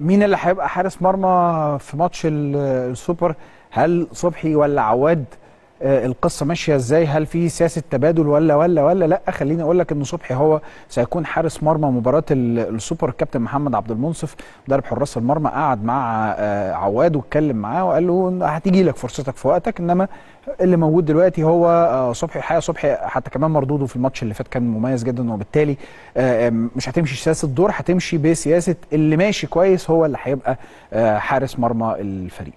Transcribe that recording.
مين اللي هيبقى حارس مرمى في ماتش ال- السوبر؟ هل صبحي ولا عواد؟ القصة ماشية إزاي؟ هل في سياسة تبادل ولا ولا ولا؟ لأ خليني أقول لك ان صبحي هو سيكون حارس مرمى مباراة ال- السوبر الكابتن محمد عبد المنصف مدرب حراس المرمى قعد مع آه، عواد واتكلم معاه وقال له هتيجي لك فرصتك في وقتك إنما اللي موجود دلوقتي هو آه، صبحي الحقيقة صبحي حتى كمان مردوده في الماتش اللي فات كان مميز جدا وبالتالي آه، مش هتمشي سياسة دور هتمشي بسياسة اللي ماشي كويس هو اللي هيبقى آه، حارس مرمى الفريق.